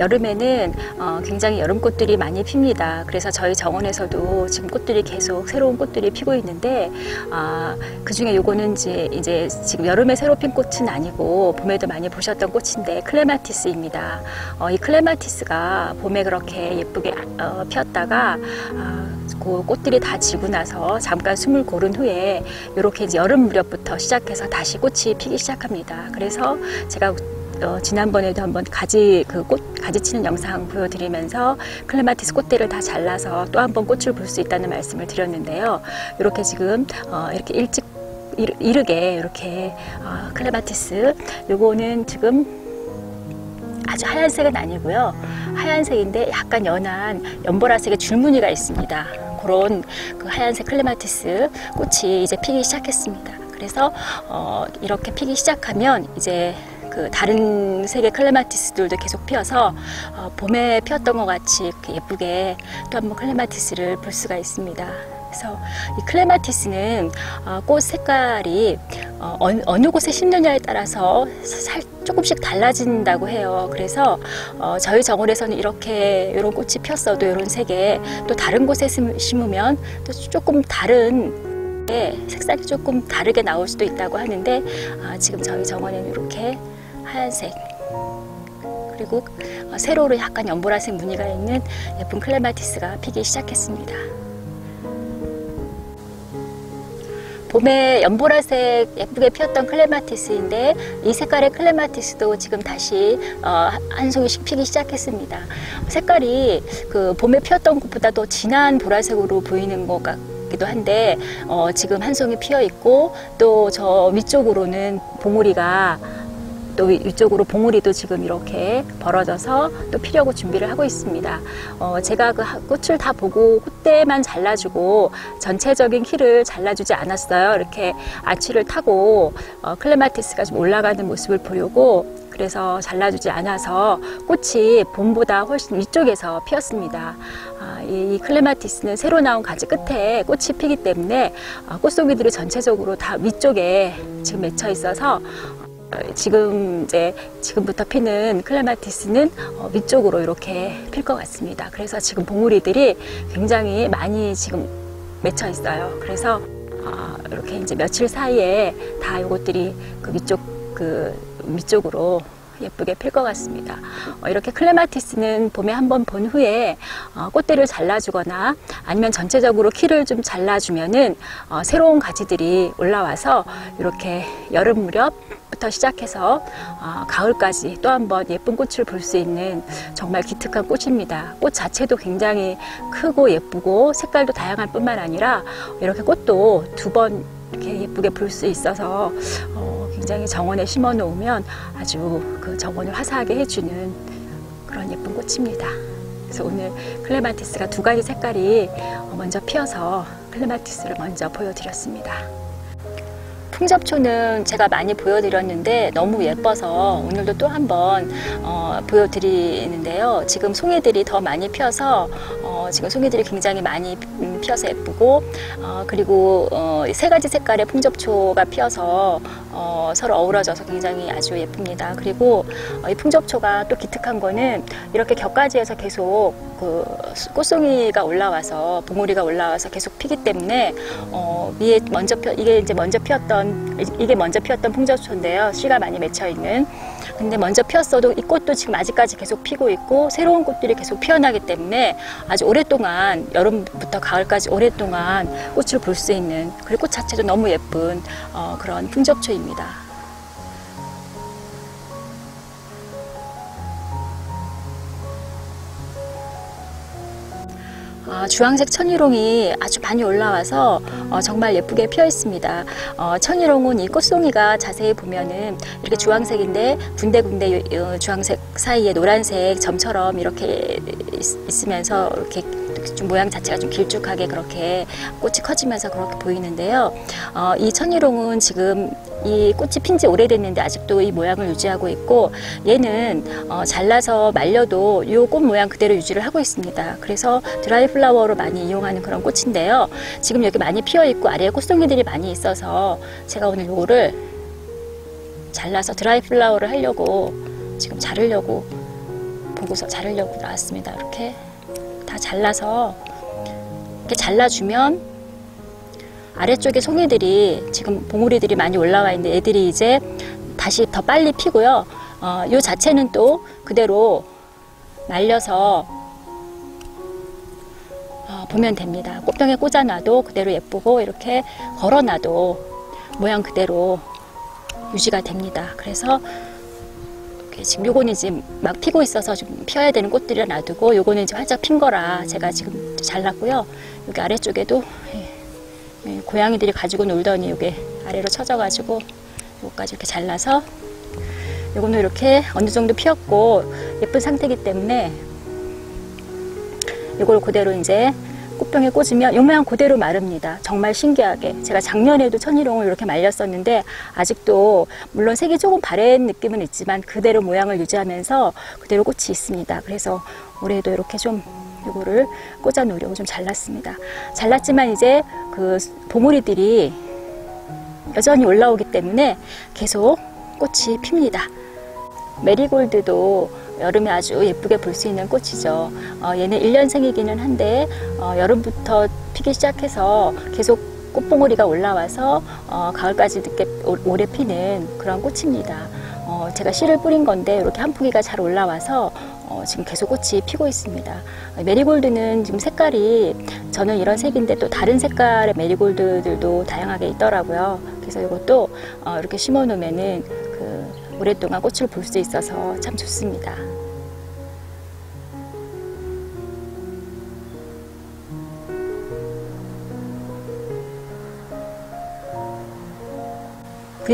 여름에는 어, 굉장히 여름 꽃들이 많이 핍니다. 그래서 저희 정원에서도 지금 꽃들이 계속 새로운 꽃들이 피고 있는데 아, 그 중에 요거는 이제, 이제 지금 여름에 새로 핀 꽃은 아니고 봄에도 많이 보셨던 꽃인데 클레마티스입니다. 어, 이 클레마티스가 봄에 그렇게 예쁘게 어, 피었다가 아, 그 꽃들이 다 지고 나서 잠깐 숨을 고른 후에 이렇게 이제 여름 무렵부터 시작해서 다시 꽃이 피기 시작합니다. 그래서 제가 어, 지난번에도 한번 가지 그 꽃 가지 치는 영상 보여드리면서 클레마티스 꽃대를 다 잘라서 또 한번 꽃을 볼 수 있다는 말씀을 드렸는데요. 이렇게 지금 어, 이렇게 일찍 이르- 이르게 이렇게 어, 클레마티스 요거는 지금 아주 하얀색은 아니고요. 하얀색인데 약간 연한 연보라색의 줄무늬가 있습니다. 그런 그 하얀색 클레마티스 꽃이 이제 피기 시작했습니다. 그래서 어, 이렇게 피기 시작하면 이제 그 다른 색의 클레마티스들도 계속 피어서 어, 봄에 피었던 것 같이 예쁘게 또 한번 클레마티스를 볼 수가 있습니다. 그래서 이 클레마티스는 어, 꽃 색깔이 어, 어느, 곳에 심느냐에 따라서 살 조금씩 달라진다고 해요. 그래서 어, 저희 정원에서는 이렇게 이런 꽃이 폈어도 이런 색에 또 다른 곳에 심- 심으면 또 조금 다른 예, 색상이 조금 다르게 나올 수도 있다고 하는데 아, 지금 저희 정원에는 이렇게 하얀색 그리고 어, 세로로 약간 연보라색 무늬가 있는 예쁜 클레마티스가 피기 시작했습니다. 봄에 연보라색 예쁘게 피었던 클레마티스인데 이 색깔의 클레마티스도 지금 다시 어, 한 송이씩 피기 시작했습니다. 색깔이 그 봄에 피었던 것보다 더 진한 보라색으로 보이는 것 같기도 한데 어, 지금 한 송이 피어 있고 또 저 위쪽으로는 봉우리가 또 위- 위쪽으로 봉우리도 지금 이렇게 벌어져서 또 피려고 준비를 하고 있습니다. 어, 제가 그 하- 꽃을 다 보고 꽃대만 잘라주고 전체적인 키를 잘라주지 않았어요. 이렇게 아치를 타고 어, 클레마티스가 좀 올라가는 모습을 보려고 그래서 잘라주지 않아서 꽃이 봄보다 훨씬 위쪽에서 피었습니다. 아, 이 클레마티스는 새로 나온 가지 끝에 꽃이 피기 때문에 아, 꽃송이들이 전체적으로 다 위쪽에 지금 맺혀 있어서 어, 지금 이제 지금부터 피는 클레마티스는 어, 위쪽으로 이렇게 필 것 같습니다. 그래서 지금 봉우리들이 굉장히 많이 지금 맺혀 있어요. 그래서 어, 이렇게 이제 며칠 사이에 다 이것들이 그 위쪽 그 위쪽으로 예쁘게 필 것 같습니다. 어, 이렇게 클레마티스는 봄에 한번 본 후에 어, 꽃대를 잘라주거나 아니면 전체적으로 키를 좀 잘라주면은 어, 새로운 가지들이 올라와서 이렇게 여름 무렵부터 시작해서 어, 가을까지 또 한번 예쁜 꽃을 볼 수 있는 정말 기특한 꽃입니다. 꽃 자체도 굉장히 크고 예쁘고 색깔도 다양할 뿐만 아니라 이렇게 꽃도 두번 이렇게 예쁘게 볼 수 있어서 어, 굉장히 정원에 심어 놓으면 아주 그 정원을 화사하게 해주는 그런 예쁜 꽃입니다. 그래서 오늘 클레마티스가 두 가지 색깔이 어, 먼저 피어서 클레마티스를 먼저 보여드렸습니다. 풍접초는 제가 많이 보여드렸는데 너무 예뻐서 오늘도 또 한번 어, 보여드리는데요. 지금 송이들이 더 많이 피어서 어, 지금 송이들이 굉장히 많이 음, 피어서 예쁘고 어, 그리고 어, 이세 가지 색깔의 풍접초가 피어서 어, 서로 어우러져서 굉장히 아주 예쁩니다. 그리고 어, 이 풍접초가 또 기특한 거는 이렇게 격가지에서 계속 그 꽃송이가 올라와서 봉우리가 올라와서 계속 피기 때문에 어, 위에 먼저 피 이게 이제 먼저 피었던 이게 먼저 피었던 풍접초인데요. 씨가 많이 맺혀 있는. 근데 먼저 피었어도 이 꽃도 지금 아직까지 계속 피고 있고 새로운 꽃들이 계속 피어나기 때문에 아주 오랫동안 여름부터 가을까지 오랫동안 꽃을 볼 수 있는 그리고 꽃 자체도 너무 예쁜 어, 그런 풍접초입니다. 아, 주황색 천일홍이 아주 많이 올라와서 어, 정말 예쁘게 피어 있습니다. 어, 천일홍은 이 꽃송이가 자세히 보면은 이렇게 주황색인데 군데군데 주황색 사이에 노란색 점처럼 이렇게 있, 으면서 이렇게 좀 모양 자체가 좀 길쭉하게 그렇게 꽃이 커지면서 그렇게 보이는데요. 어, 이 천일홍은 지금 이 꽃이 핀 지 오래됐는데 아직도 이 모양을 유지하고 있고 얘는 어, 잘라서 말려도 이 꽃 모양 그대로 유지를 하고 있습니다. 그래서 드라이 플라워로 많이 이용하는 그런 꽃인데요. 지금 여기 많이 피어 있고 아래에 꽃송이들이 많이 있어서 제가 오늘 요거를 잘라서 드라이 플라워를 하려고 지금 자르려고 보고서 자르려고 나왔습니다. 이렇게 다 잘라서 이렇게 잘라주면 아래쪽에 송이들이 지금 봉우리들이 많이 올라와 있는데 애들이 이제 다시 더 빨리 피고요. 어, 요 자체는 또 그대로 말려서 어, 보면 됩니다. 꽃병에 꽂아놔도 그대로 예쁘고 이렇게 걸어놔도 모양 그대로 유지가 됩니다. 그래서 지금 요거는 지금 막 피고 있어서 좀 피어야 되는 꽃들이라 놔두고 요거는 이제 활짝 핀 거라 제가 지금 잘랐고요. 여기 아래쪽에도 예, 예, 고양이들이 가지고 놀더니 요게 아래로 쳐져가지고 요거까지 이렇게 잘라서 요거는 이렇게 어느 정도 피었고 예쁜 상태이기 때문에 이걸 그대로 이제 꽃병에 꽂으면 요 모양 그대로 마릅니다. 정말 신기하게. 제가 작년에도 천일홍을 이렇게 말렸었는데 아직도 물론 색이 조금 바랜 느낌은 있지만 그대로 모양을 유지하면서 그대로 꽃이 있습니다. 그래서 올해도 이렇게 좀 이거를 꽂아 놓으려고 좀 잘랐습니다. 잘랐지만 이제 그 봉우리들이 여전히 올라오기 때문에 계속 꽃이 핍니다. 메리골드도 여름에 아주 예쁘게 볼 수 있는 꽃이죠. 어, 얘는 1년생이기는 한데 어, 여름부터 피기 시작해서 계속 꽃봉오리가 올라와서 어, 가을까지 늦게 오- 오래 피는 그런 꽃입니다. 어, 제가 씨를 뿌린 건데 이렇게 한 포기가 잘 올라와서 어, 지금 계속 꽃이 피고 있습니다. 어, 메리골드는 지금 색깔이 저는 이런 색인데 또 다른 색깔의 메리골드들도 다양하게 있더라고요. 그래서 이것도 어, 이렇게 심어 놓으면은 그 오랫동안 꽃을 볼 수 있어서 참 좋습니다.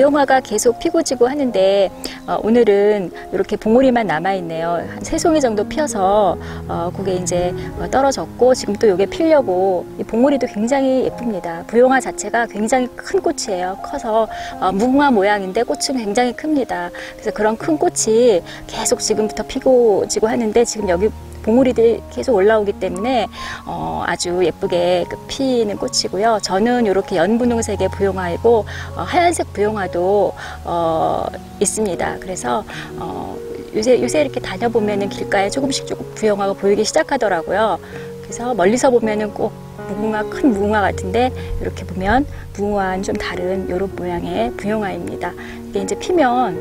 부영화가 계속 피고 지고 하는데 어, 오늘은 이렇게 봉우리만 남아 있네요. 한 세 송이 정도 피어서 어, 그게 이제 어, 떨어졌고 지금 또 이게 피려고 이 봉우리도 굉장히 예쁩니다. 부영화 자체가 굉장히 큰 꽃이에요. 커서 어, 무궁화 모양인데 꽃은 굉장히 큽니다. 그래서 그런 큰 꽃이 계속 지금부터 피고 지고 하는데 지금 여기 봉우리들이 계속 올라오기 때문에 어, 아주 예쁘게 그 피는 꽃이고요. 저는 이렇게 연분홍색의 부용화이고 어, 하얀색 부용화도 어, 있습니다. 그래서 어, 요새 요새 이렇게 다녀보면은 길가에 조금씩 조금 부용화가 보이기 시작하더라고요. 그래서 멀리서 보면은 꼭 무궁화 큰 무궁화 같은데 이렇게 보면 무궁화는 좀 다른 이런 모양의 부용화입니다. 이게 이제 피면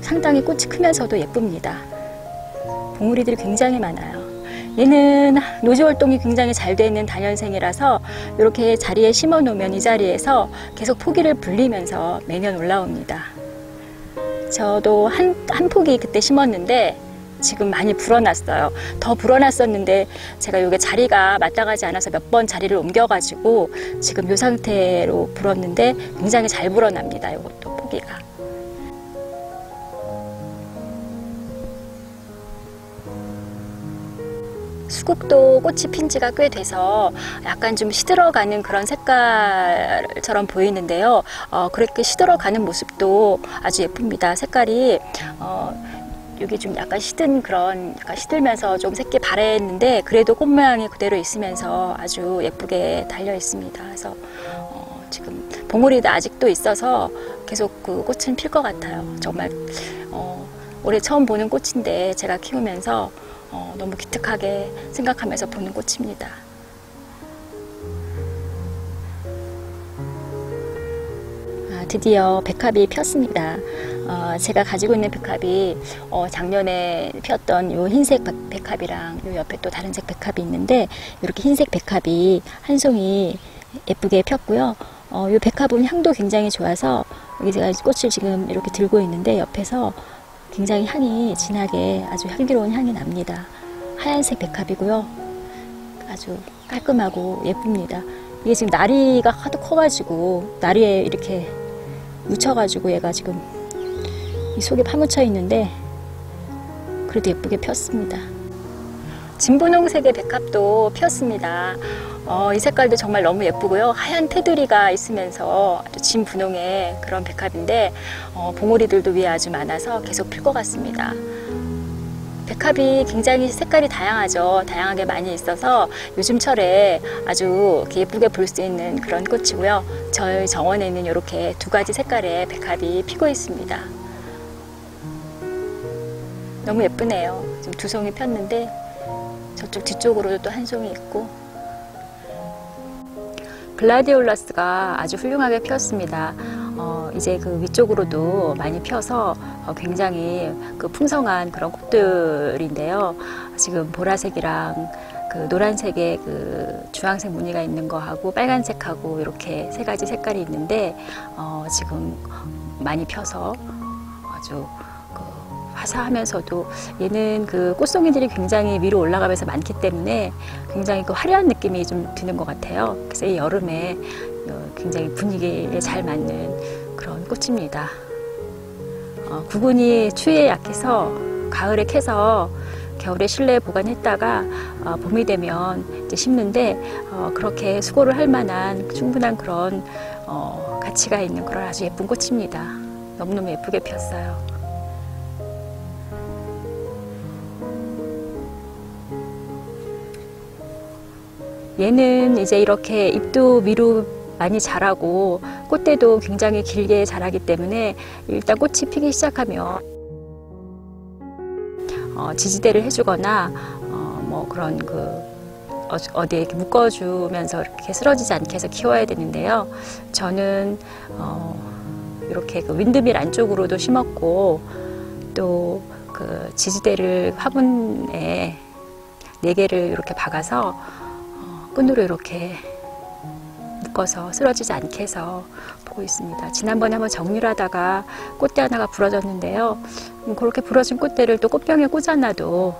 상당히 꽃이 크면서도 예쁩니다. 봉우리들이 굉장히 많아요. 얘는 노지 활동이 굉장히 잘 되는 단연생이라서 이렇게 자리에 심어 놓으면 이 자리에서 계속 포기를 불리면서 매년 올라옵니다. 저도 한, 한 포기 그때 심었는데 지금 많이 불어났어요. 더 불어났었는데 제가 이게 자리가 맞다가지 않아서 몇 번 자리를 옮겨가지고 지금 이 상태로 불었는데 굉장히 잘 불어납니다. 이것도 포기가. 수국도 꽃이 핀 지가 꽤 돼서 약간 좀 시들어가는 그런 색깔처럼 보이는데요. 어, 그렇게 시들어가는 모습도 아주 예쁩니다. 색깔이 어, 여기 좀 약간 시든 그런 약간 시들면서 좀 새끼 바랬는데 그래도 꽃 모양이 그대로 있으면서 아주 예쁘게 달려 있습니다. 그래서 어, 지금 봉우리도 아직도 있어서 계속 그 꽃은 필 것 같아요. 정말 어, 올해 처음 보는 꽃인데 제가 키우면서 어, 너무 기특하게 생각하면서 보는 꽃입니다. 아, 드디어 백합이 폈습니다. 어, 제가 가지고 있는 백합이 어, 작년에 피었던 요 흰색 백- 백합이랑 요 옆에 또 다른 색 백합이 있는데 이렇게 흰색 백합이 한 송이 예쁘게 폈고요. 어, 요 백합은 향도 굉장히 좋아서 여기 제가 꽃을 지금 이렇게 들고 있는데 옆에서 굉장히 향이 진하게 아주 향기로운 향이 납니다. 하얀색 백합이고요. 아주 깔끔하고 예쁩니다. 이게 지금 나리가 하도 커가지고 나리에 이렇게 묻혀가지고 얘가 지금 이 속에 파묻혀 있는데 그래도 예쁘게 폈습니다. 진분홍색의 백합도 피었습니다. 어, 이 색깔도 정말 너무 예쁘고요. 하얀 테두리가 있으면서 아주 진분홍의 그런 백합인데 어, 봉오리들도 위에 아주 많아서 계속 필 것 같습니다. 백합이 굉장히 색깔이 다양하죠. 다양하게 많이 있어서 요즘철에 아주 예쁘게 볼 수 있는 그런 꽃이고요. 저희 정원에는 이렇게 두 가지 색깔의 백합이 피고 있습니다. 너무 예쁘네요. 지금 두 송이 폈는데 저쪽 뒤쪽으로도 또 한 송이 있고 글라디올라스가 아주 훌륭하게 피었습니다. 어, 이제 그 위쪽으로도 많이 펴서 어, 굉장히 그 풍성한 그런 꽃들인데요. 지금 보라색이랑 그 노란색의 그 주황색 무늬가 있는 거하고 빨간색하고 이렇게 세 가지 색깔이 있는데 어, 지금 많이 펴서 아주 그 화사하면서도 얘는 그 꽃송이들이 굉장히 위로 올라가면서 많기 때문에 굉장히 그 화려한 느낌이 좀 드는 것 같아요. 그래서 이 여름에 어, 굉장히 분위기에 잘 맞는 그런 꽃입니다. 어, 구근이 추위에 약해서 가을에 캐서 겨울에 실내에 보관했다가 어, 봄이 되면 이제 심는데 어, 그렇게 수고를 할 만한 충분한 그런 어, 가치가 있는 그런 아주 예쁜 꽃입니다. 너무너무 예쁘게 피었어요. 얘는 이제 이렇게 잎도 위로 많이 자라고 꽃대도 굉장히 길게 자라기 때문에 일단 꽃이 피기 시작하면 어, 지지대를 해주거나 어, 뭐 그런 그 어, 어디에 이렇게 묶어주면서 이렇게 쓰러지지 않게 해서 키워야 되는데요. 저는 어, 이렇게 그 윈드밀 안쪽으로도 심었고 또 그 지지대를 화분에 네 개를 이렇게 박아서 어, 끈으로 이렇게 묶어서 쓰러지지 않게 해서 보고 있습니다. 지난번에 한번 정리를 하다가 꽃대 하나가 부러졌는데요. 음, 그렇게 부러진 꽃대를 또 꽃병에 꽂아놔도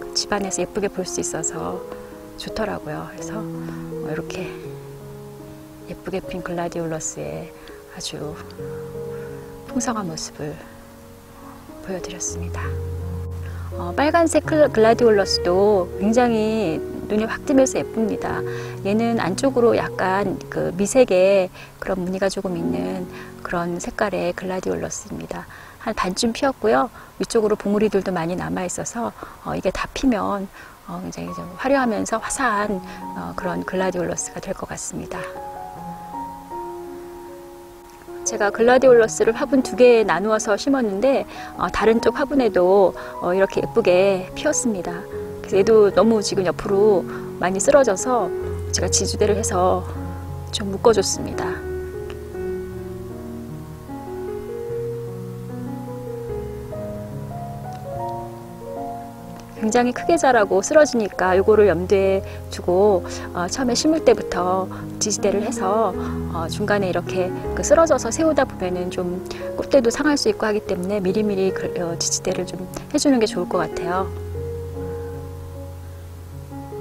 그 집안에서 예쁘게 볼 수 있어서 좋더라고요. 그래서 뭐 이렇게 예쁘게 핀 글라디올러스의 아주 풍성한 모습을 보여드렸습니다. 어, 빨간색 클- 글라디올러스도 굉장히 눈이 확 뜨면서 예쁩니다. 얘는 안쪽으로 약간 그 미색의 그런 무늬가 조금 있는 그런 색깔의 글라디올러스입니다. 한 반쯤 피었고요. 위쪽으로 봉우리들도 많이 남아 있어서 어, 이게 다 피면 어, 굉장히 좀 화려하면서 화사한 어, 그런 글라디올러스가 될 것 같습니다. 제가 글라디올러스를 화분 두 개에 나누어서 심었는데 어, 다른 쪽 화분에도 어, 이렇게 예쁘게 피었습니다. 얘도 너무 지금 옆으로 많이 쓰러져서 제가 지주대를 해서 좀 묶어줬습니다. 굉장히 크게 자라고 쓰러지니까 이거를 염두에 두고 어, 처음에 심을 때부터 지지대를 해서 어, 중간에 이렇게 그 쓰러져서 세우다 보면은 좀 꽃대도 상할 수 있고 하기 때문에 미리미리 그, 어, 지지대를 좀 해주는 게 좋을 것 같아요.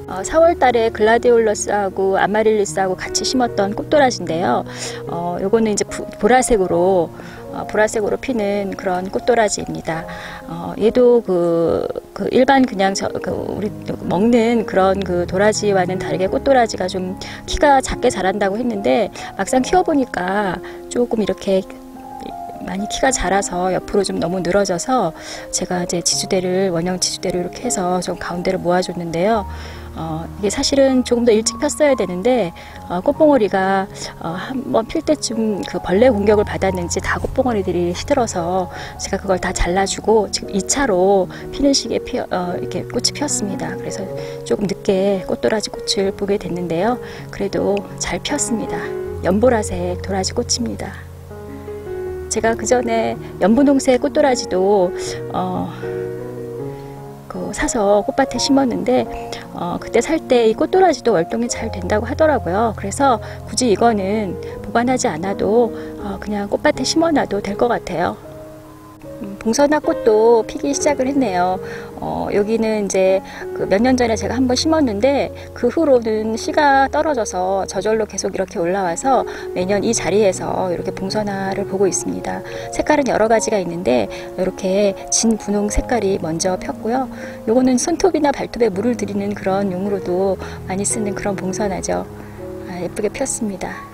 어, 4월 달에 글라디올러스하고 아마릴리스하고 같이 심었던 꽃도라지인데요. 어, 요거는 이제 부- 보라색으로 어, 보라색으로 피는 그런 꽃도라지입니다. 어, 얘도 그, 그 일반 그냥 저, 그 우리 먹는 그런 그 도라지와는 다르게 꽃도라지가 좀 키가 작게 자란다고 했는데 막상 키워보니까 조금 이렇게 많이 키가 자라서 옆으로 좀 너무 늘어져서 제가 이제 지주대를 원형 지주대를 이렇게 해서 좀 가운데를 모아줬는데요. 어, 이게 사실은 조금 더 일찍 폈어야 되는데 어, 꽃봉오리가 어, 한번 필 때쯤 그 벌레 공격을 받았는지 다 꽃봉오리들이 시들어서 제가 그걸 다 잘라주고 지금 2차로 피는 시기에 피어, 어, 이렇게 꽃이 피었습니다. 그래서 조금 늦게 꽃도라지 꽃을 보게 됐는데요. 그래도 잘 피었습니다. 연보라색 도라지 꽃입니다. 제가 그 전에 연분홍색 꽃도라지도 어, 그 사서 꽃밭에 심었는데 어, 그때 살 때 이 꽃도라지도 월동이 잘 된다고 하더라고요. 그래서 굳이 이거는 보관하지 않아도 어, 그냥 꽃밭에 심어놔도 될 것 같아요. 음, 봉선화 꽃도 피기 시작을 했네요. 어, 여기는 이제 그 몇 년 전에 제가 한번 심었는데 그 후로는 씨가 떨어져서 저절로 계속 이렇게 올라와서 매년 이 자리에서 이렇게 봉선화를 보고 있습니다. 색깔은 여러 가지가 있는데 이렇게 진 분홍 색깔이 먼저 폈고요. 요거는 손톱이나 발톱에 물을 들이는 그런 용으로도 많이 쓰는 그런 봉선화죠. 아, 예쁘게 폈습니다.